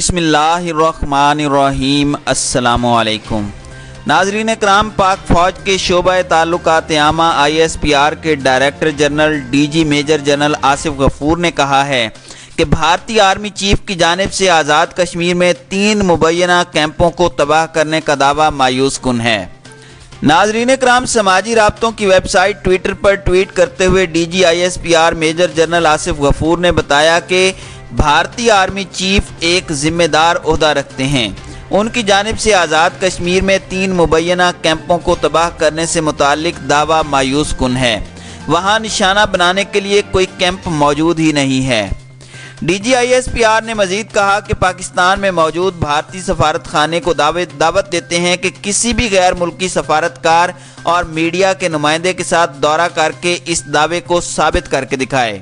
بسم اللہ الرحمن الرحیم، السلام علیکم۔ ناظرین کرام پاک فوج کے شعبہ تعلقات عامہ آئی ایس پی آر کے director general, D G major general Asif Ghafoor نے کہا ہے کہ بھارتی آرمی چیف کی جانب سے آزاد کشمیر میں تین مبینہ کیمپوں کو تباہ کرنے کا دعویٰ مایوس کن ہے۔ ناظرین کرام سماجی رابطوں کی ویب سائٹ ٹویٹر پر ٹویٹ کرتے ہوئے D G I S P R major general Asif Ghafoor نے بتایا کہ بھارتی آرمی چیف ایک ذمہ دار عہدہ رکھتے ہیں۔ ان کی جانب سے آزاد کشمیر میں تین مبینہ کیمپوں کو تباہ کرنے سے متعلق دعویٰ مایوس کن ہے۔ وہاں نشانہ بنانے کے لیے کوئی کیمپ موجود ہی نہیں ہے۔ D G I S P R نے مزید کہا کہ پاکستان میں موجود بھارتی سفارت خانے کو دعوت دیتے ہیں کہ کسی بھی غیر ملکی سفارتکار اور میڈیا کے نمائندے کے ساتھ دورہ کر کے اس دعوے کو ثابت کر کے دکھائے۔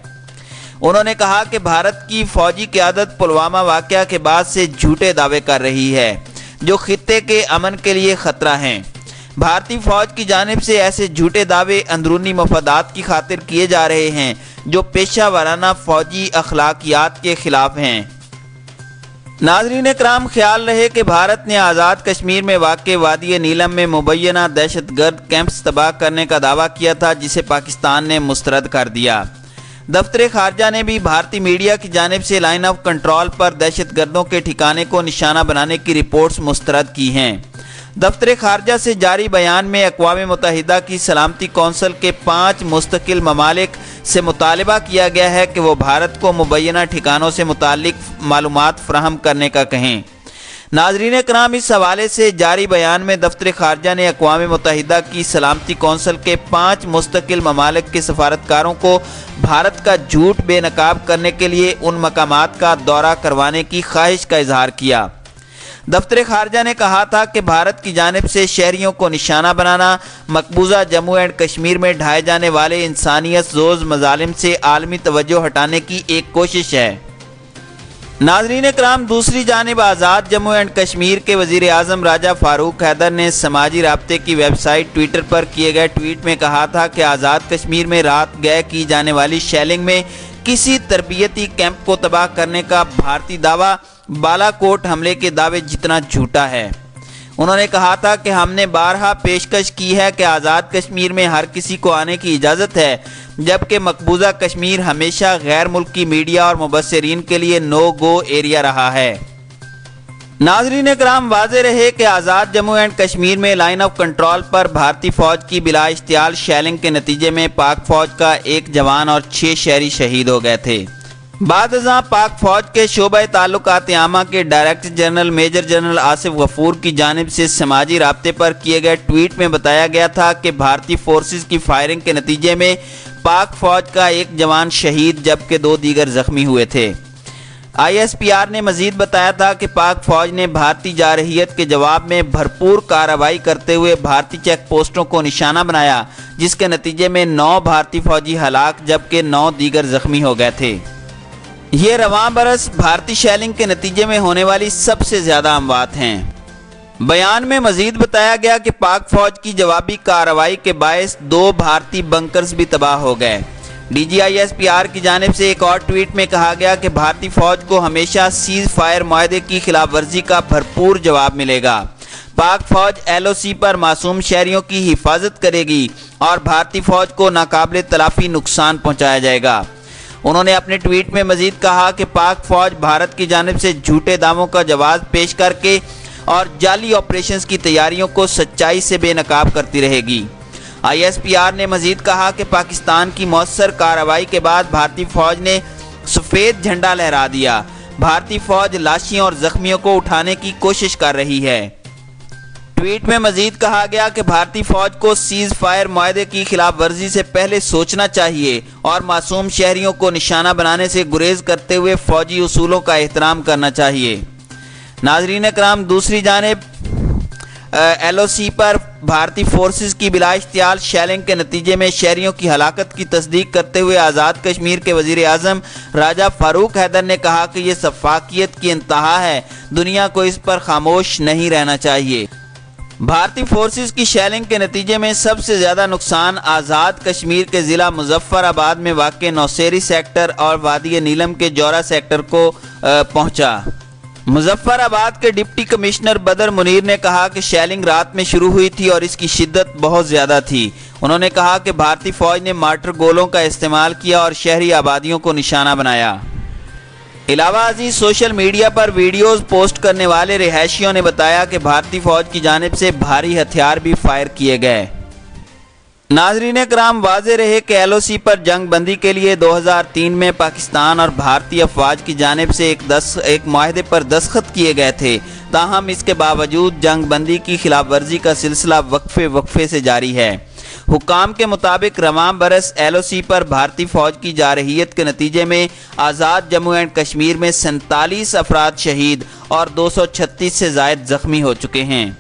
انہوں نے کہا کہ بھارت کی فوجی قیادت پلوامہ واقعہ کے بعد سے جھوٹے دعوے کر رہی ہے، جو خطے کے امن کے لیے خطرہ ہیں۔ بھارتی فوج کی جانب سے ایسے جھوٹے دعوے اندرونی مفادات کی خاطر کیے جا رہے ہیں، جو پیشہ ورانہ فوجی اخلاقیات کے خلاف ہیں۔ ناظرین کرام، خیال رہے کہ بھارت نے آزاد کشمیر میں واقع وادی نیلم میں مبینہ دہشت گرد کیمپس تباہ کرنے کا دعویٰ کیا تھا، جسے پاکستان نے مسترد کر دیا۔ دفتر خارجہ نے بھی بھارتی میڈیا کی جانب سے لائن آف کنٹرول پر دہشت گردوں کے ٹھکانے کو نشانہ بنانے کی رپورٹس مسترد کی ہیں۔ دفتر خارجہ سے جاری بیان میں اقوام متحدہ کی سلامتی کونسل کے پانچ مستقل ممالک سے مطالبہ کیا گیا ہے کہ وہ بھارت کو مبینہ ٹھکانوں سے متعلق معلومات فراہم کرنے کا کہیں۔ ناظرین کرام، اس حوالے سے جاری بیان میں دفتر خارجہ نے اقوام متحدہ کی سلامتی کونسل کے پانچ مستقل ممالک کے سفارتکاروں کو بھارت کا جھوٹ بے نقاب کرنے کے لیے ان مقامات کا دورہ کروانے کی خواہش کا اظہار کیا۔ دفتر خارجہ نے کہا تھا کہ بھارت کی جانب سے شہریوں کو نشانہ بنانا، مقبوضہ جموں اینڈ کشمیر میں ڈھائے جانے والے انسانیت زوز مظالم سے عالمی توجہ ہٹانے کی ایک کوشش ہے۔ ناظرین کرام، دوسری جانب آزاد جموں اینڈ کشمیر کے وزیر اعظم راجہ فاروق حیدر نے سماجی رابطے کی ویب سائٹ ٹویٹر پر کیے گئے ٹویٹ میں کہا تھا کہ آزاد کشمیر میں رات گئے کی جانے والی شیلنگ میں کسی تربیتی کیمپ کو تباہ کرنے کا بھارتی دعویٰ بالا کوٹ حملے کے دعوے جتنا جھوٹا ہے۔ انہوں نے کہا تھا کہ ہم نے بارہا پیشکش کی ہے کہ آزاد کشمیر میں ہر کسی کو آنے کی اجازت ہے، جبکہ مقبوضہ کشمیر ہمیشہ غیر ملکی میڈیا اور مبصرین کے لیے نو گو ایریا رہا ہے۔ ناظرین اکرام، واضح رہے کہ آزاد جموں اینڈ کشمیر میں لائن آف کنٹرول پر بھارتی فوج کی بلا اشتعال شیلنگ کے نتیجے میں پاک فوج کا ایک جوان اور چھ شہری شہید ہو گئے تھے۔ بعد ازاں پاک فوج کے شعبہ تعلقات عامہ کے director general major general Asif Ghafoor کی جانب سے سماجی رابطے پر کیے گئے ٹویٹ میں بتایا گیا تھا کہ بھارتی فورسز کی فائرنگ کے نتیجے میں پاک فوج کا ایک جوان شہید جبکہ دو دیگر زخمی ہوئے تھے۔ آئی ایس پی آر نے مزید بتایا تھا کہ پاک فوج نے بھارتی جارحیت کے جواب میں بھرپور کارروائی کرتے ہوئے بھارتی چیک پوسٹوں کو نشانہ بنایا، جس کے نتیجے میں نو بھارتی فوجی ہلاک جبکہ نو دیگر زخمی ہو گئے تھے۔ یہ رواں برس بھارتی شیلنگ کے نتیجے میں ہونے والی سب سے زیادہ اموات ہیں۔ بیان میں مزید بتایا گیا کہ پاک فوج کی جوابی کارروائی کے باعث دو بھارتی بنکرز بھی تباہ ہو گئے۔ D G I S P R کی جانب سے ایک اور ٹویٹ میں کہا گیا کہ بھارتی فوج کو ہمیشہ سیز فائر معاہدے کی خلاف ورزی کا بھرپور جواب ملے گا۔ پاک فوج ایل او سی پر معصوم شہریوں کی حفاظت کرے گی اور بھارتی فوج کو ناقابل تلافی نقصان پہنچایا جائے گا۔ انہوں نے اپنے ٹویٹ میں مزید کہا کہ پاک فوج بھارت کی جانب سے جھوٹے داموں کا جواز پیش کر کے اور جعلی آپریشنز کی تیاریوں کو سچائی سے بے نقاب کرتی رہے گی۔ آئی ایس پی آر نے مزید کہا کہ پاکستان کی مؤثر کارروائی کے بعد بھارتی فوج نے سفید جھنڈا لہرا دیا۔ بھارتی فوج لاشیوں اور زخمیوں کو اٹھانے کی کوشش کر رہی ہے۔ ٹویٹ میں مزید کہا گیا کہ بھارتی فوج کو سیز فائر معاہدے کی خلاف ورزی سے پہلے سوچنا چاہیے اور معصوم شہریوں کو نشانہ بنانے سے گریز کرتے ہوئے فوجی اصولوں کا احترام کرنا چاہیے۔ ناظرین اکرام، دوسری جانب ایل او سی پر بھارتی فورسز کی بلا اشتعال شیلنگ کے نتیجے میں شہریوں کی ہلاکت کی تصدیق کرتے ہوئے آزاد کشمیر کے وزیر اعظم راجہ فاروق حیدر نے کہا کہ یہ صفاقیت کی انتہا ہے۔ دنیا کو اس پر خاموش نہیں رہنا چاہیے۔ بھارتی فورسز کی شیلنگ کے نتیجے میں سب سے زیادہ نقصان آزاد کشمیر کے ضلع مظفر آباد میں واقع نوسیری سیکٹر اور وادی نیلم کے جورا سیکٹر کو پہنچا۔ مظفر آباد کے ڈپٹی کمشنر بدر منیر نے کہا کہ شیلنگ رات میں شروع ہوئی تھی اور اس کی شدت بہت زیادہ تھی۔ انہوں نے کہا کہ بھارتی فوج نے مارٹر گولوں کا استعمال کیا اور شہری آبادیوں کو نشانہ بنایا۔ علاوہ ازیں سوشل میڈیا پر ویڈیوز پوسٹ کرنے والے رہائشیوں نے بتایا کہ بھارتی فوج کی جانب سے بھاری ہتھیار بھی فائر کیے گئے۔ ناظرین کرام، واضح رہے کہ ایل او سی پر جنگ بندی کے لیے دو ہزار تین میں پاکستان اور بھارتی افواج کی جانب سے ایک دس، ایک معاہدے پر دستخط کیے گئے تھے۔ تاہم، اس کے باوجود جنگ بندی کی خلاف ورزی کا سلسلہ وقفے وقفے سے جاری ہے۔ حکام کے مطابق رواں برس ایل او سی پر بھارتی فوج کی جارحیت کے نتیجے میں آزاد جموں اینڈ کشمیر میں سنتالیس افراد شہید اور دو سو چھتیس سے زائد زخمی ہو چکے ہیں۔